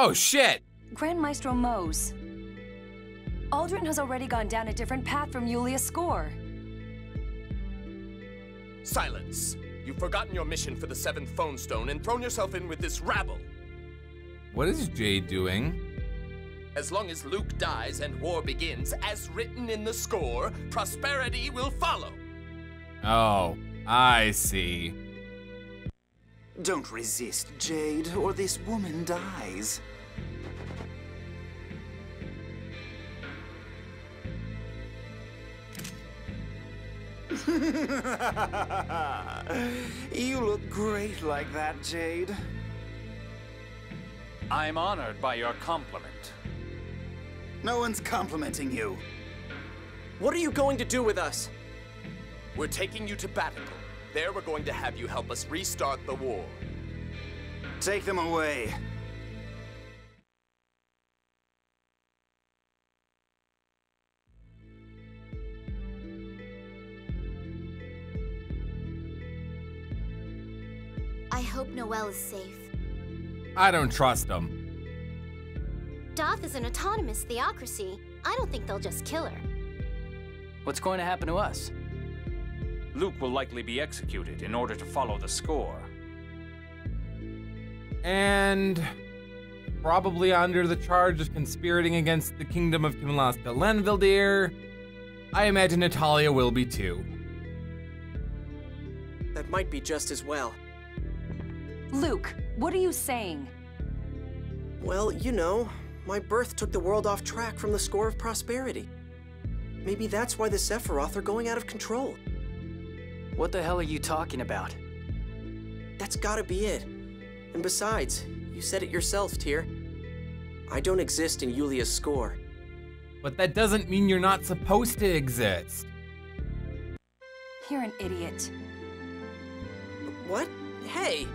Oh shit! Grand Maestro Mohs. Auldrant has already gone down a different path from Yulia's score. Silence. You've forgotten your mission for the Seventh Fonstone and thrown yourself in with this rabble. What is Jade doing? As long as Luke dies and war begins, as written in the score, prosperity will follow. Oh, I see. Don't resist, Jade, or this woman dies. you look great like that, Jade. I'm honored by your compliment. No one's complimenting you. What are you going to do with us? We're taking you to Baticul. There we're going to have you help us restart the war. Take them away. I hope Noelle is safe. I don't trust them. Daath is an autonomous theocracy. I don't think they'll just kill her. What's going to happen to us? Luke will likely be executed in order to follow the score. And probably under the charge of conspirating against the kingdom of Kimlasca Lanvaldear. I imagine Natalia will be too. That might be just as well. Luke, what are you saying? Well, you know, my birth took the world off track from the score of prosperity. Maybe that's why the Sephiroth are going out of control. What the hell are you talking about? That's gotta be it. And besides, you said it yourself, Tear. I don't exist in Yulia's score. But that doesn't mean you're not supposed to exist. You're an idiot. What? Hey!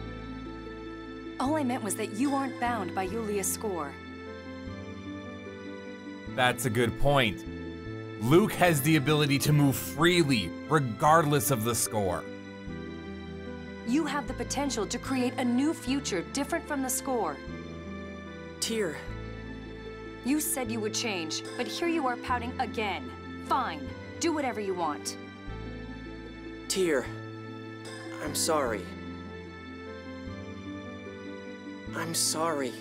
All I meant was that you aren't bound by Yulia's score. That's a good point. Luke has the ability to move freely, regardless of the score. You have the potential to create a new future different from the score. Tear. You said you would change, but here you are pouting again. Fine, do whatever you want. Tear. I'm sorry. I'm sorry.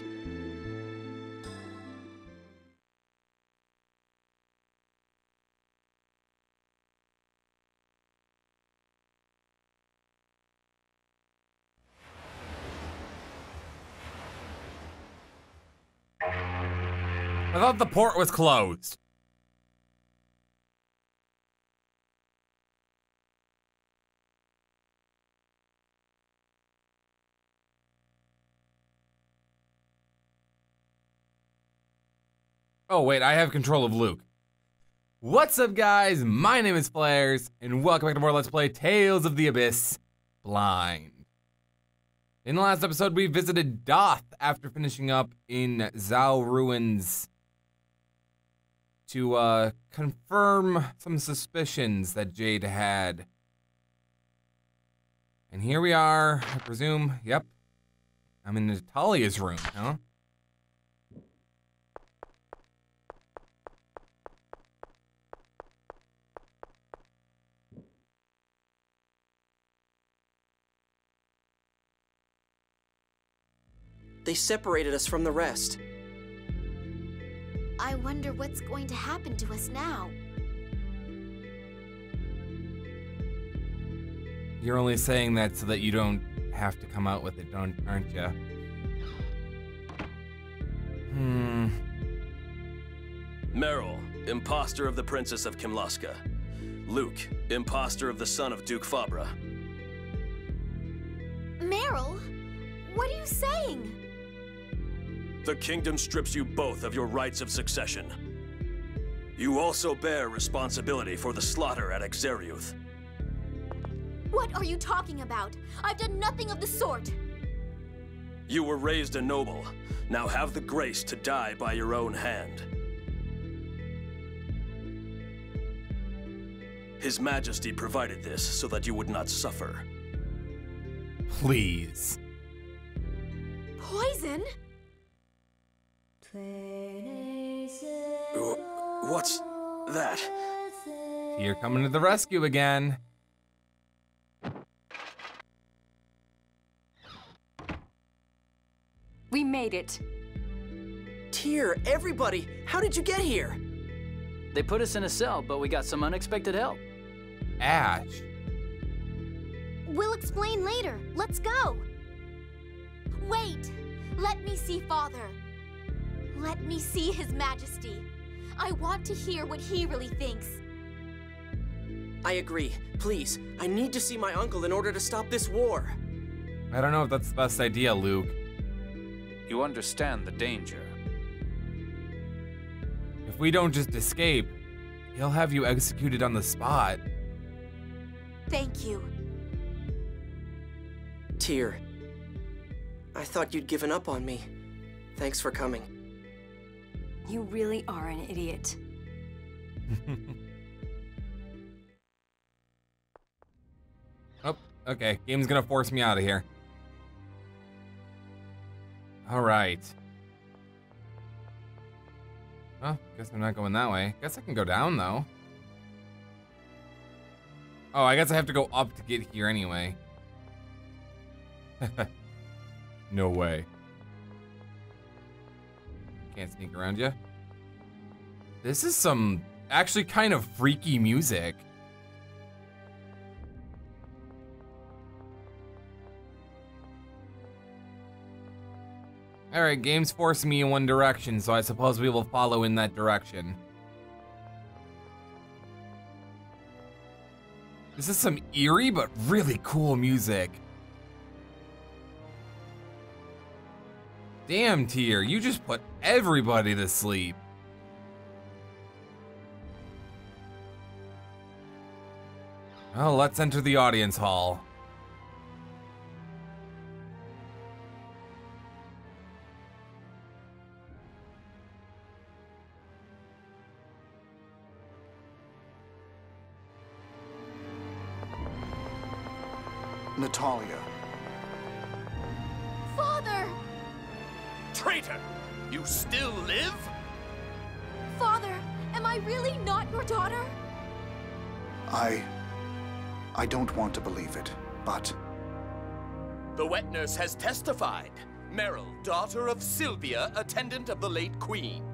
Thought the port was closed. Oh, wait, I have control of Luke. What's up, guys? My name is Flarez, and welcome back to more Let's Play Tales of the Abyss Blind. In the last episode, we visited Daath after finishing up in Zao Ruins to uh, confirm some suspicions that Jade had. And here we are, I presume. Yep. I'm in Natalia's room, huh? They separated us from the rest. I wonder what's going to happen to us now. You're only saying that so that you don't have to come out with it, don't, aren't you? Hmm. Meryl, impostor of the Princess of Kimlasca. Luke, impostor of the son of Duke Fabre. Meryl? What are you saying? The kingdom strips you both of your rights of succession. You also bear responsibility for the slaughter at Akzeriuth. What are you talking about? I've done nothing of the sort. You were raised a noble. Now have the grace to die by your own hand. His Majesty provided this so that you would not suffer. Please. Poison? What's that? You're coming to the rescue again. We made it. Tear, everybody, how did you get here? They put us in a cell, but we got some unexpected help. Ash. We'll explain later. Let's go. Wait! Let me see Father. Let me see His Majesty. I want to hear what he really thinks. I agree. Please, I need to see my uncle in order to stop this war. I don't know if that's the best idea, Luke. You understand the danger. If we don't just escape, he'll have you executed on the spot. Thank you. Tear, I thought you'd given up on me. Thanks for coming. You really are an idiot. oh, okay. Game's gonna force me out of here. Alright. Well, guess I'm not going that way. Guess I can go down, though. Oh, I guess I have to go up to get here anyway. no way. Can't sneak around you. This is some actually kind of freaky music. Alright, game's forcing me in one direction, so I suppose we will follow in that direction. This is some eerie but really cool music. Damn, Tear, you just put everybody to sleep. Well, let's enter the audience hall. Natalia. don't want to believe it, but... The wet nurse has testified. Meryl, daughter of Sylvia, attendant of the late queen.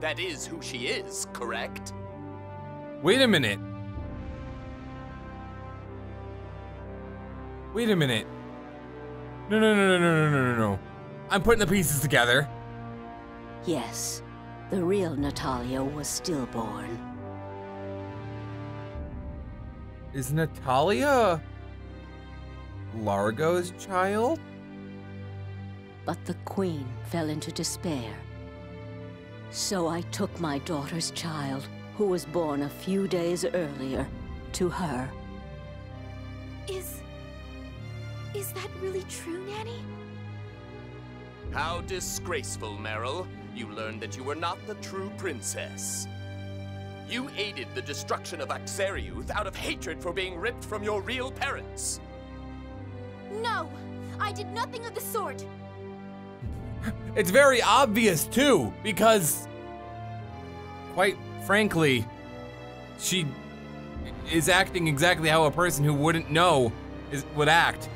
That is who she is, correct? Wait a minute. Wait a minute. No, no, no, no, no, no, no, no. I'm putting the pieces together. Yes, the real Natalia was stillborn. Is Natalia Largo's child? But the queen fell into despair. So I took my daughter's child, who was born a few days earlier, to her. Is. Is that really true, Nanny? How disgraceful, Meryl. You learned that you were not the true princess. You aided the destruction of Akzeriuth out of hatred for being ripped from your real parents. No! I did nothing of the sort! It's very obvious too, because quite frankly, she is acting exactly how a person who wouldn't know is would act.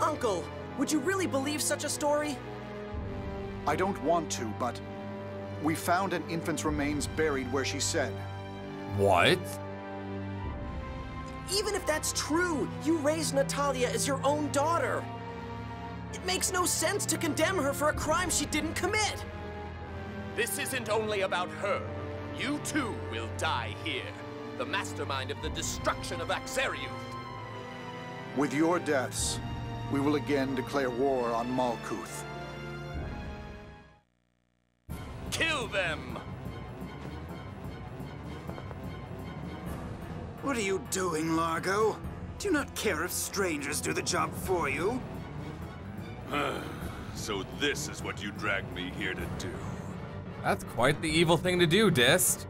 Uncle, would you really believe such a story? I don't want to, but we found an infant's remains buried where she said. What? Even if that's true, you raised Natalia as your own daughter. It makes no sense to condemn her for a crime she didn't commit. This isn't only about her. You too will die here. The mastermind of the destruction of Akzeriuth. With your deaths, we will again declare war on Malkuth. What are you doing, Largo? Do you not care if strangers do the job for you? so this is what you dragged me here to do. That's quite the evil thing to do, Dist.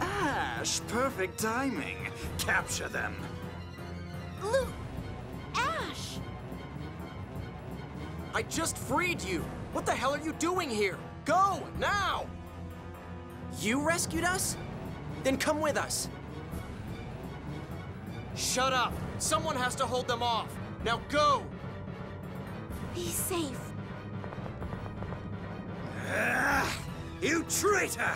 Ash, perfect timing. Capture them. Luke! Ash! I just freed you! What the hell are you doing here? Go, now! You rescued us? Then come with us. Shut up! Someone has to hold them off! Now go! Be safe. You traitor!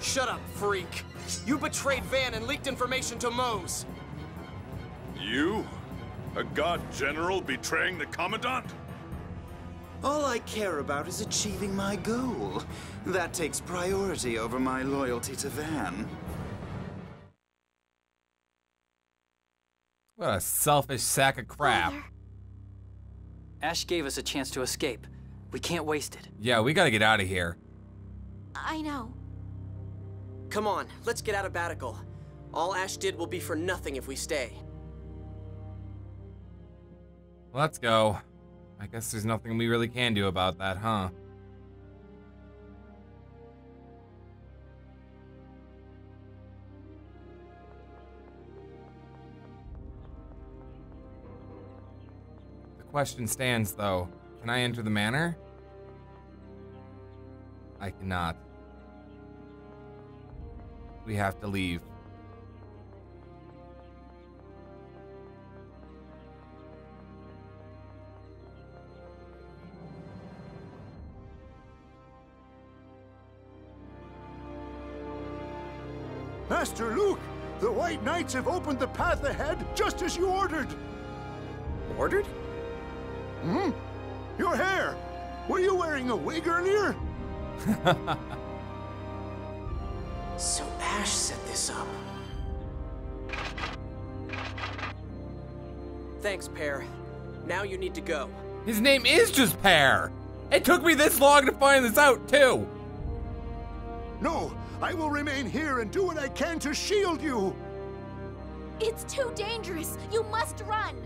Shut up, freak! You betrayed Van and leaked information to Mohs! You? A god general betraying the Commandant? All I care about is achieving my goal. That takes priority over my loyalty to Van. What a selfish sack of crap. Ash gave us a chance to escape. We can't waste it. Yeah, we gotta get out of here. I know. Come on, let's get out of Baticul. All Ash did will be for nothing if we stay. Let's go. I guess there's nothing we really can do about that, huh? The question stands, though. Can I enter the manor? I cannot. We have to leave. Master Luke, the White Knights have opened the path ahead just as you ordered. Ordered? Hmm? Your hair. Were you wearing a wig earlier? So Ash set this up. Thanks, Pere. Now you need to go. His name is just Pere. It took me this long to find this out, too. No, I will remain here and do what I can to shield you. It's too dangerous. You must run.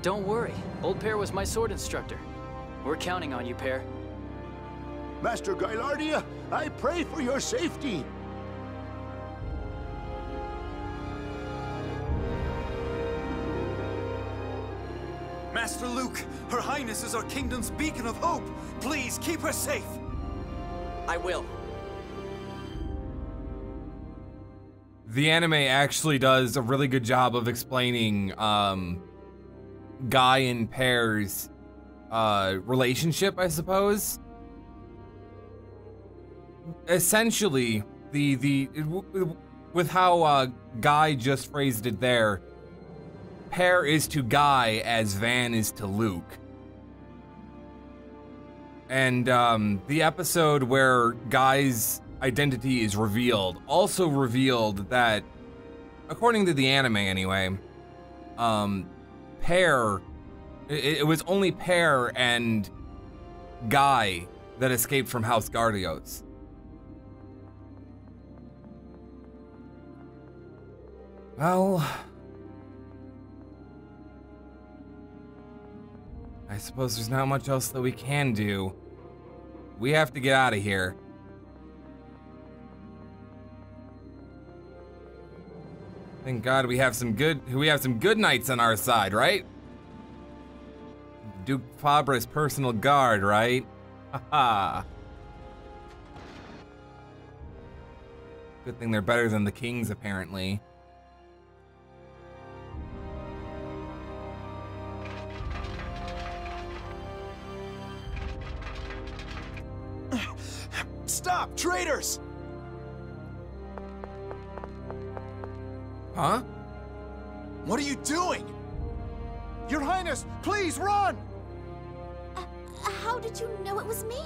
Don't worry. Old Pere was my sword instructor. We're counting on you, Pere. Master Gailardia, I pray for your safety. Master Luke, Her Highness is our kingdom's beacon of hope. Please keep her safe. I will. The anime actually does a really good job of explaining um, Guy and Pere's uh, relationship, I suppose. Essentially, the the with how uh, Guy just phrased it there, Pere is to Guy as Van is to Luke. And um, the episode where Guy's identity is revealed also revealed that, according to the anime anyway, um, Pere, it, it was only Pere and Guy that escaped from House Gardios. Well, I suppose there's not much else that we can do. We have to get out of here. Thank God we have some good we have some good knights on our side, right? Duke Fabre's personal guard, right? Haha. Good thing they're better than the kings, apparently. Stop, traitors! Huh? What are you doing? Your Highness, please run! Uh, how did you know it was me?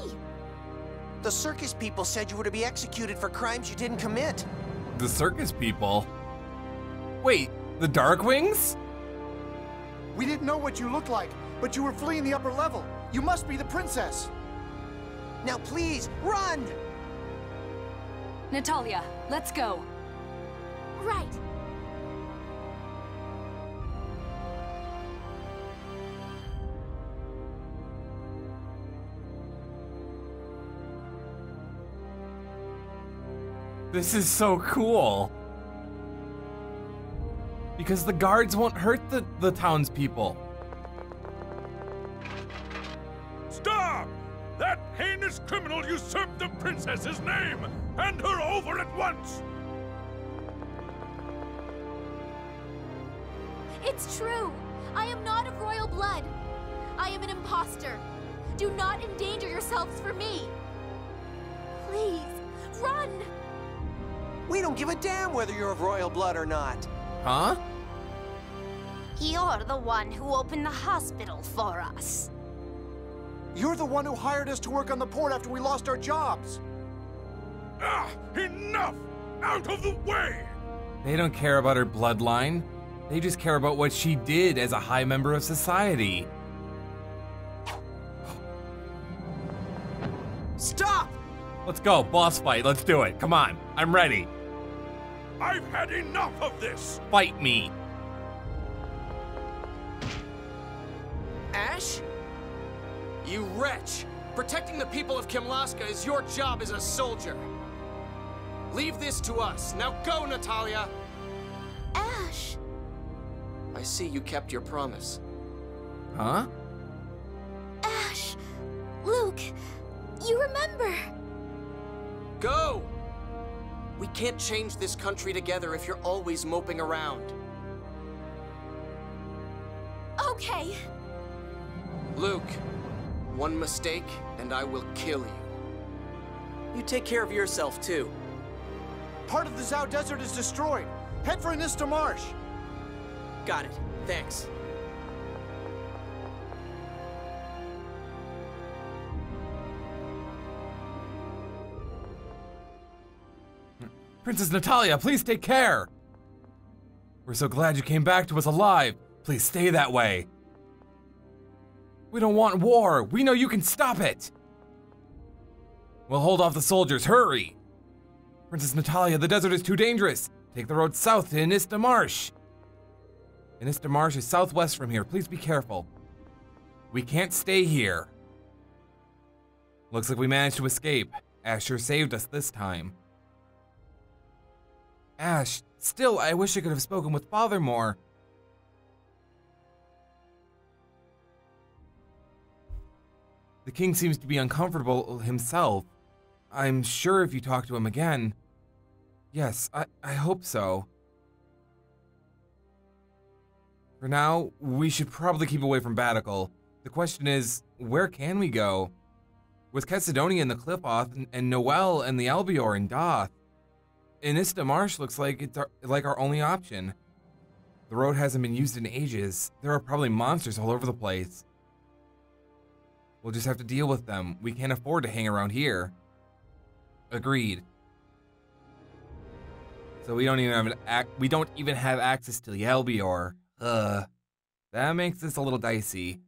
The circus people said you were to be executed for crimes you didn't commit. The circus people? Wait, the Darkwings? We didn't know what you looked like, but you were fleeing the upper level. You must be the princess. Now please, run! Natalia, let's go. Right. This is so cool. Because the guards won't hurt the, the townspeople. Stop! That heinous criminal usurped the princess's name! Hand her over at once! It's true. I am not of royal blood. I am an impostor. Do not endanger yourselves for me. We don't give a damn whether you're of royal blood or not. Huh? You're the one who opened the hospital for us. You're the one who hired us to work on the port after we lost our jobs. Ah, enough! Out of the way! They don't care about her bloodline. They just care about what she did as a high member of society. Stop! Let's go, boss fight. Let's do it. Come on, I'm ready. I've had enough of this! Fight me. Ash? You wretch! Protecting the people of Kimlasca is your job as a soldier. Leave this to us. Now go, Natalia! Ash! I see you kept your promise. Huh? Ash! Luke! You remember! Go! We can't change this country together if you're always moping around. Okay. Luke, one mistake and I will kill you. You take care of yourself too. Part of the Zao Desert is destroyed. Head for Anista Marsh. Got it. Thanks. Princess Natalia, please take care. We're so glad you came back to us alive. Please stay that way. We don't want war. We know you can stop it. We'll hold off the soldiers. Hurry. Princess Natalia, the desert is too dangerous. Take the road south to Inista Marsh. Inista Marsh is southwest from here. Please be careful. We can't stay here. Looks like we managed to escape. Asher saved us this time. Ash, still, I wish I could have spoken with Father more. The king seems to be uncomfortable himself. I'm sure if you talk to him again. Yes, I, I hope so. For now, we should probably keep away from Baticul. The question is, where can we go? With Chesedonia and the Qliphoth, and, and Noelle and the Albiore and Daath. Inista Marsh looks like it's our, like our only option. The road hasn't been used in ages. There are probably monsters all over the place. We'll just have to deal with them. We can't afford to hang around here. Agreed. So we don't even have an ac- we don't even have access to the Albiore. That makes this a little dicey.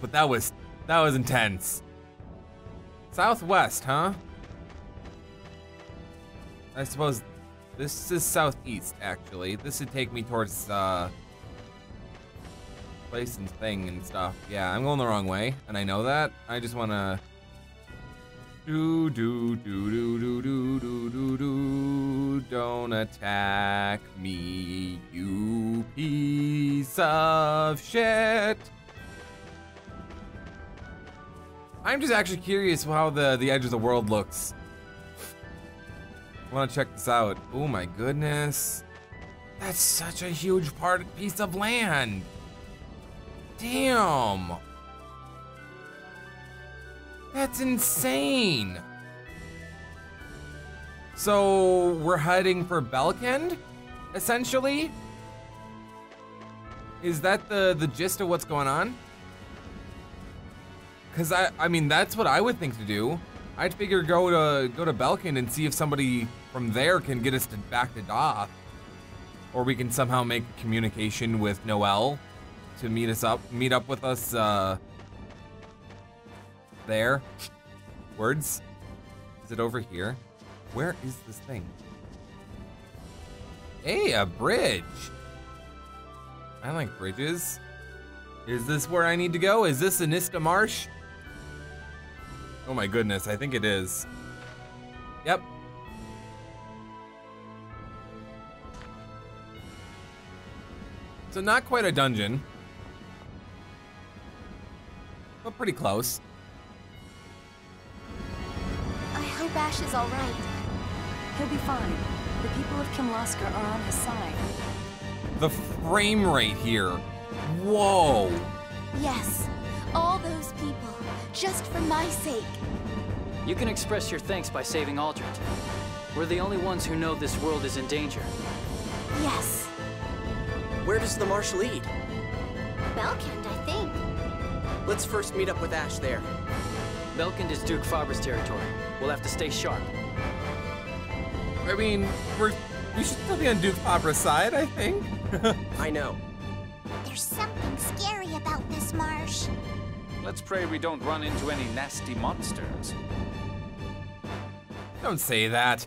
But that was that was intense. Southwest, huh? I suppose this is southeast, actually. This would take me towards, uh, place and thing and stuff. Yeah, I'm going the wrong way, and I know that. I just want to do do do do do do do do do. Don't attack me, you piece of shit. I'm just actually curious how the the edge of the world looks. I want to check this out. Oh my goodness. That's such a huge part piece of land. Damn. That's insane. So we're heading for Belkend, essentially? Is that the the gist of what's going on? Cause I I mean that's what I would think to do. I'd figure go to go to Belkin and see if somebody from there can get us to back to Daath. Or we can somehow make communication with Noelle to meet us up meet up with us uh there. Words? Is it over here? Where is this thing? Hey, a bridge. I like bridges. Is this where I need to go? Is this Anista Marsh? Oh my goodness, I think it is. Yep. So not quite a dungeon. but pretty close. I hope Ash is alright. He'll be fine. The people of Kimlasca are on his side. The frame rate here. Whoa. Yes, all those people, just for my sake. You can express your thanks by saving Auldrant. We're the only ones who know this world is in danger. Yes. Where does the marsh lead? Belkend, I think. Let's first meet up with Ash there. Belkend is Duke Fabre's territory. We'll have to stay sharp. I mean, we're we should still be on Duke Fabre's side, I think. I know. There's something scary about this marsh. Let's pray we don't run into any nasty monsters. Don't say that.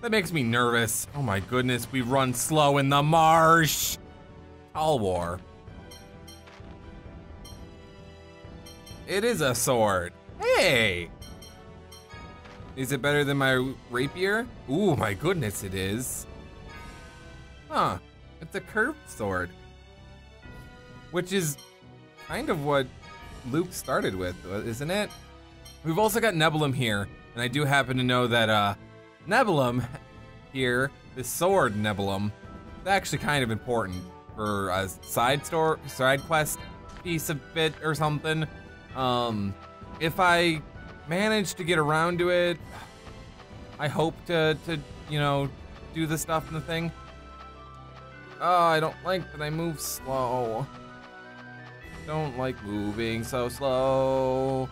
That makes me nervous. Oh my goodness, we run slow in the marsh. All war. It is a sword. Hey! Is it better than my rapier? Ooh, my goodness, it is. Huh. It's a curved sword. Which is kind of what Luke started with, isn't it? We've also got Nebilim here, and I do happen to know that uh, Nebilim here, this sword Nebilim, is actually kind of important for a side store, side quest piece of bit or something. Um, if I manage to get around to it, I hope to, to you know, do the stuff in the thing. Oh, I don't like that I move slow. Don't like moving so slow.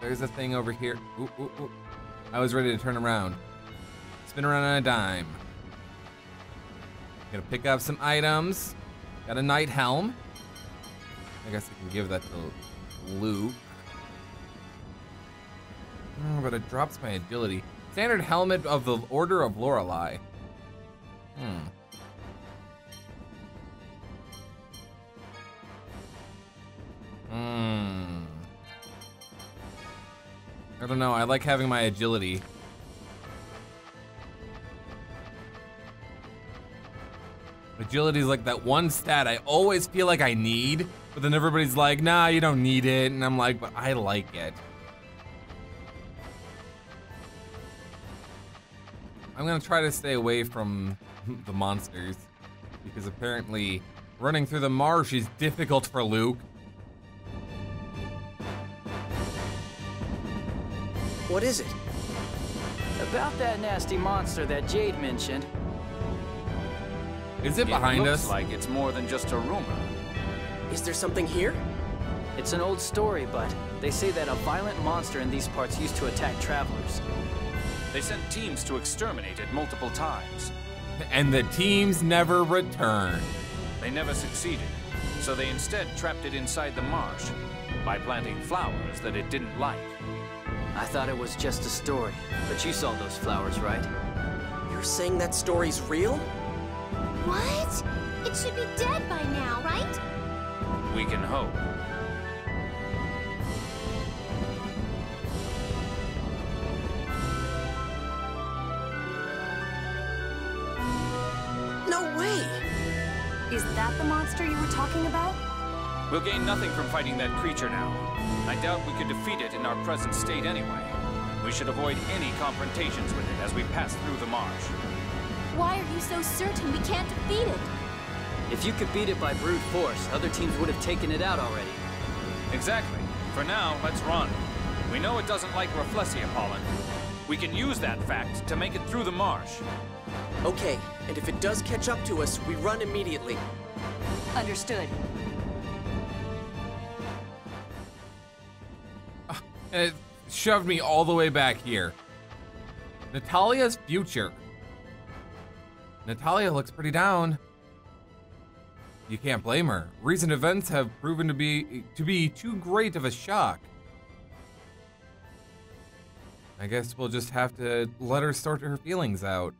There's a thing over here. Ooh, ooh, ooh. I was ready to turn around. Spin around on a dime. Gonna pick up some items. Got a knight helm. I guess I can give that to Luke. Oh, but it drops my agility. Standard helmet of the Order of Lorelei. Hmm. Hmm. I don't know. I like having my agility. Agility is like that one stat I always feel like I need, but then everybody's like, nah, you don't need it. And I'm like, but I like it. I'm gonna try to stay away from the monsters because apparently running through the marsh is difficult for Luke. What is it? About that nasty monster that Jade mentioned. Is it behind looks us? like it's more than just a rumor. Is there something here? It's an old story, but they say that a violent monster in these parts used to attack travelers. They sent teams to exterminate it multiple times. And the teams never returned. They never succeeded, so they instead trapped it inside the marsh by planting flowers that it didn't like. I thought it was just a story, but you saw those flowers, right? You're saying that story's real? What? It should be dead by now, right? We can hope. No way! Is that the monster you were talking about? We'll gain nothing from fighting that creature now. I doubt we could defeat it in our present state anyway. We should avoid any confrontations with it as we pass through the marsh. Why are you so certain we can't defeat it? If you could beat it by brute force, other teams would have taken it out already. Exactly. For now, let's run. We know it doesn't like Rafflesia pollen. We can use that fact to make it through the marsh. Okay, and if it does catch up to us, we run immediately. Understood. And it shoved me all the way back here. Natalia's future. Natalia looks pretty down. You can't blame her. Recent events have proven to be to be too great of a shock. I guess we'll just have to let her sort her feelings out.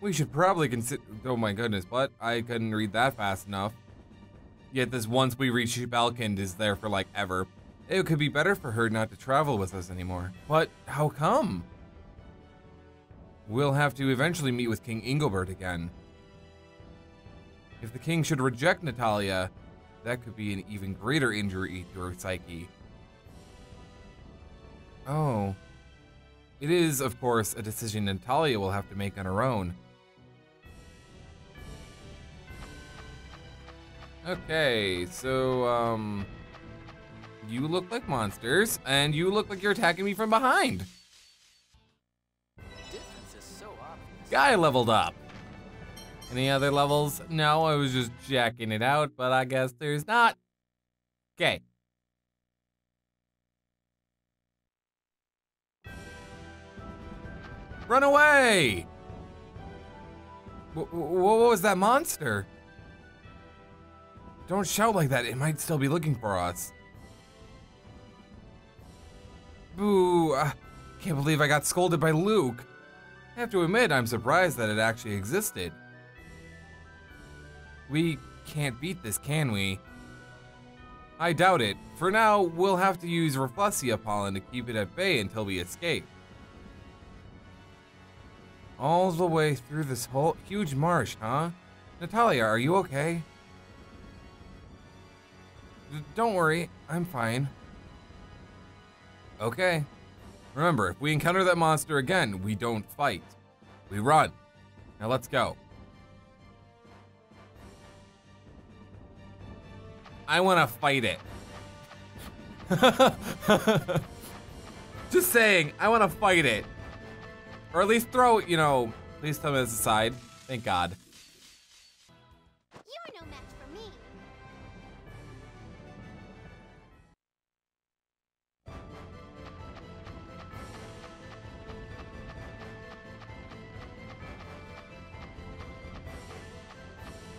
We should probably consider. Oh my goodness, but I couldn't read that fast enough. Yet this once we reach Belkend is there for like ever. It could be better for her not to travel with us anymore. But how come? We'll have to eventually meet with King Ingobert again. If the king should reject Natalia, that could be an even greater injury to her psyche. Oh. It is, of course, a decision Natalia will have to make on her own. Okay, so, um... You look like monsters, and you look like you're attacking me from behind. Guy leveled up. Any other levels? No, I was just checking it out, but I guess there's not. Okay. Run away! W what was that monster? Don't shout like that, it might still be looking for us. Boo, uh, can't believe I got scolded by Luke. I have to admit, I'm surprised that it actually existed. We can't beat this, can we? I doubt it. For now, we'll have to use Rafflesia pollen to keep it at bay until we escape. All the way through this whole huge marsh, huh? Natalia, are you okay? D don't worry, I'm fine. Okay. Remember, if we encounter that monster again, we don't fight. We run. Now let's go. I want to fight it. Just saying, I want to fight it. Or at least throw, it, you know, please tell me this aside. Thank God.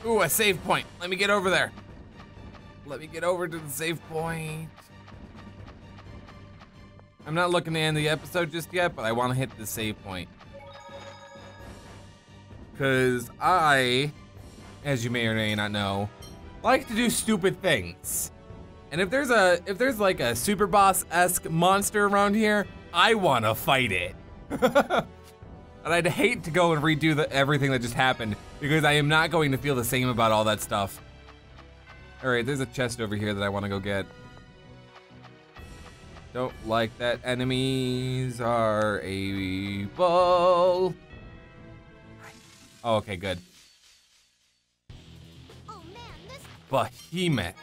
Ooh, a save point. Let me get over there. Let me get over to the save point. I'm not looking to end the episode just yet, but I want to hit the save point. Because I, as you may or may not know, like to do stupid things. And if there's a, if there's like a super boss-esque monster around here, I want to fight it. and I'd hate to go and redo the, everything that just happened because I am not going to feel the same about all that stuff. All right, there's a chest over here that I want to go get. Don't like that enemies are able. Oh, okay, good. Oh man, Behemoth.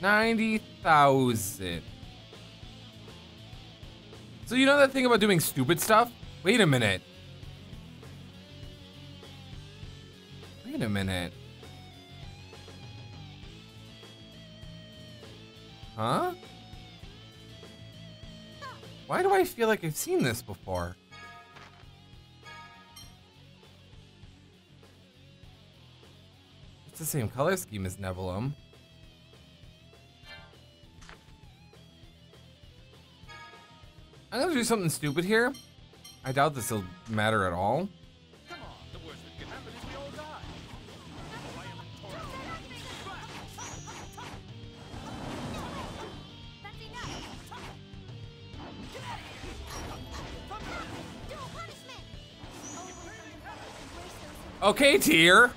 Ninety thousand. So you know that thing about doing stupid stuff? Wait a minute. Wait a minute. Huh? Why do I feel like I've seen this before? It's the same color scheme as Nebilim. I'm gonna do something stupid here. I doubt this will matter at all. Okay, Tear.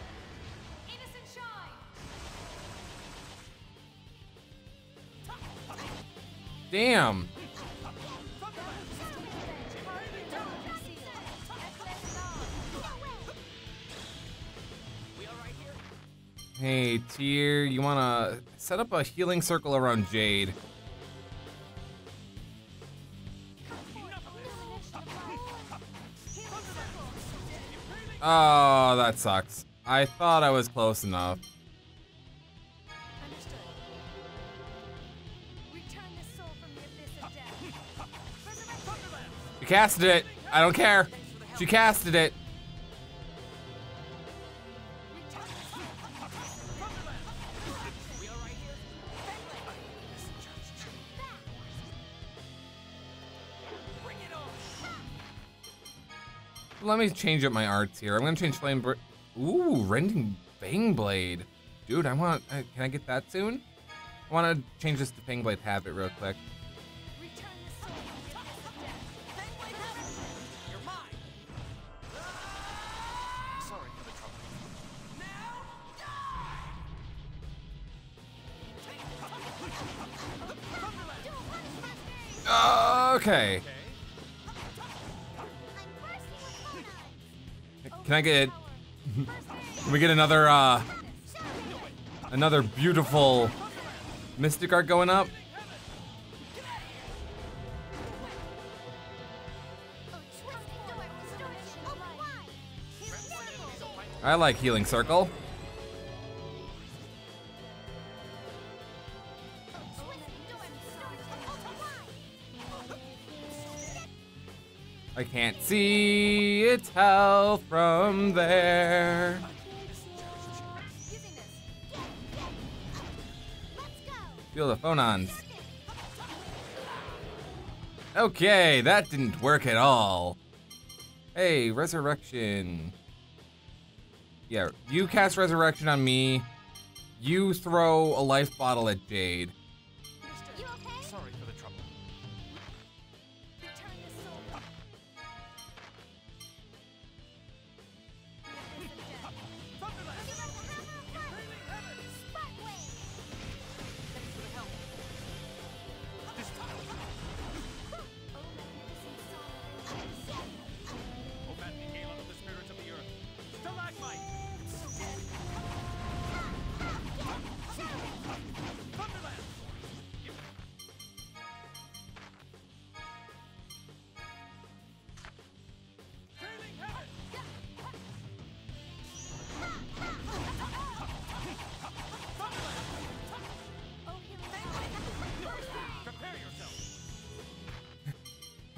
Set up a healing circle around Jade? Oh, that sucks. I thought I was close enough. She casted it. I don't care. She casted it. let me change up my arts here. I'm gonna change flame. Ooh, rending bang blade, dude. I want. I, uh, can I get that soon? I want to change this to bang blade habit real quick. Okay. Can I get? Can we get another uh another beautiful mystic art going up? I like healing circle. See its health from there. Feel the fonons. Okay, that didn't work at all. Hey, resurrection. Yeah, you cast resurrection on me. You throw a life bottle at Jade.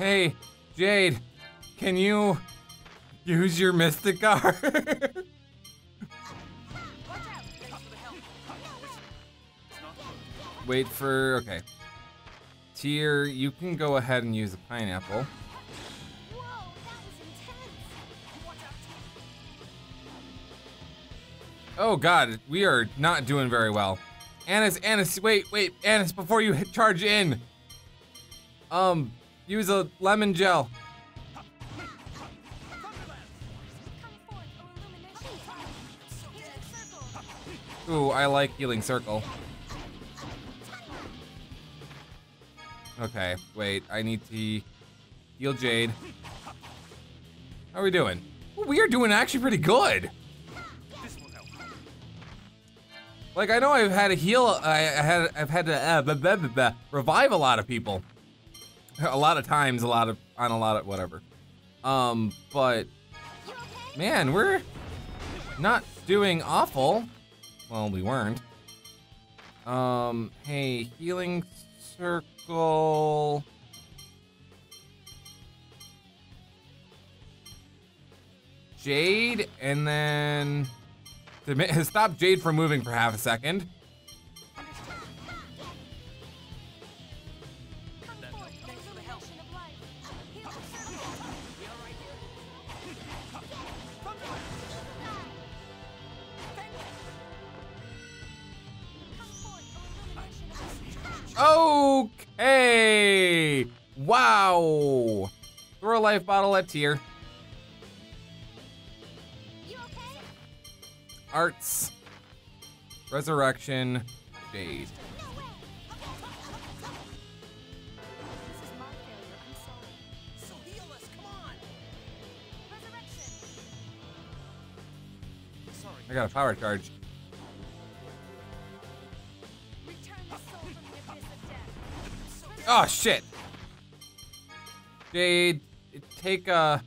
Hey, Jade, can you use your mystic card? Wait for, okay. Tear, you can go ahead and use a pineapple. Oh god, we are not doing very well. Anise, Anise, wait, wait, Anise, before you charge in. Um, use a lemon gel. Ooh, I like healing circle. Okay, wait, I need to heal Jade. How are we doing? We are doing actually pretty good. Like I know I've had to heal. I, had. I've had to uh, revive a lot of people. A lot of times, a lot of on a lot of whatever. Um, but man, we're not doing awful. Well, we weren't. Um, hey, healing circle. Jade, and then stop Jade from moving for half a second. Okay. Wow. Throw a life bottle at Tear. Arts. Resurrection. Jade. I got a power charge. Oh shit. Jade, take a.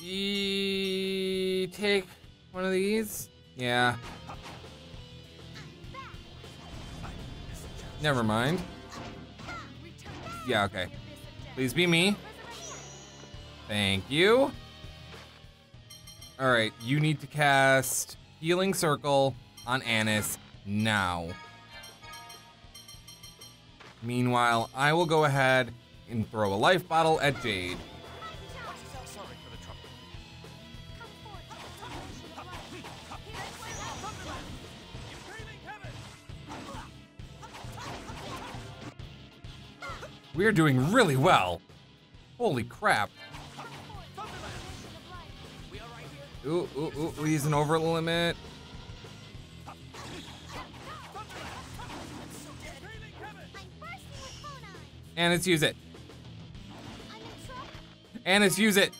E take one of these. Yeah. Never mind. Yeah, okay. Please be me. Thank you. All right, you need to cast Healing Circle on Anise now. Meanwhile, I will go ahead and throw a life bottle at Jade. Sorry for the trouble. We are doing really well. Holy crap. Ooh, ooh, ooh, he's an over limit. And let's use it. And let's use it.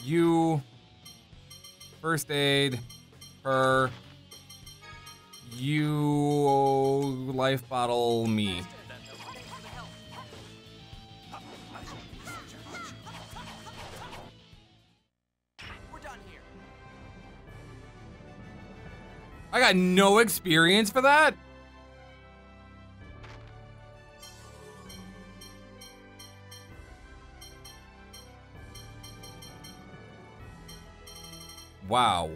You first aid her you life bottle me. Got no experience for that? Wow.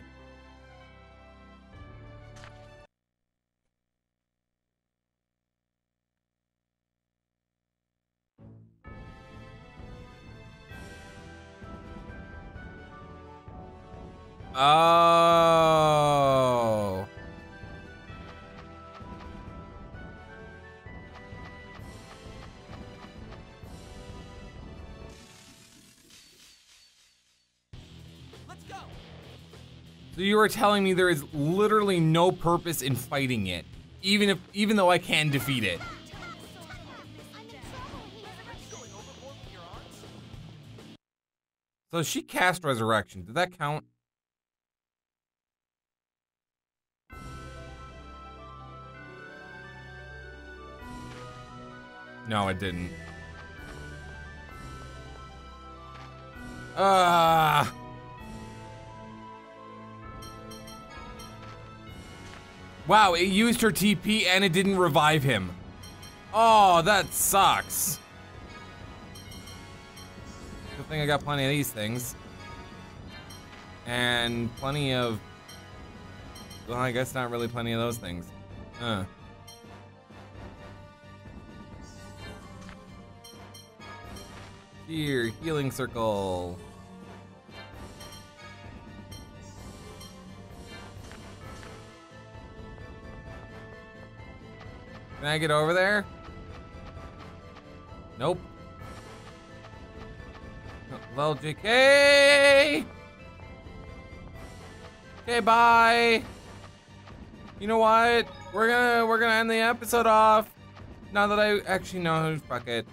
Were telling me there is literally no purpose in fighting it, even if even though I can defeat it. So she cast resurrection. Did that count? No, it didn't. Ah. Wow, it used her TP and it didn't revive him. Oh, that sucks. Good thing I got plenty of these things. And plenty of... Well, I guess not really plenty of those things. Huh. Here, healing circle. Can I get over there? Nope. Well, JK! Okay, bye! You know what? We're gonna we're gonna end the episode off. Now that I actually know who's fuck it.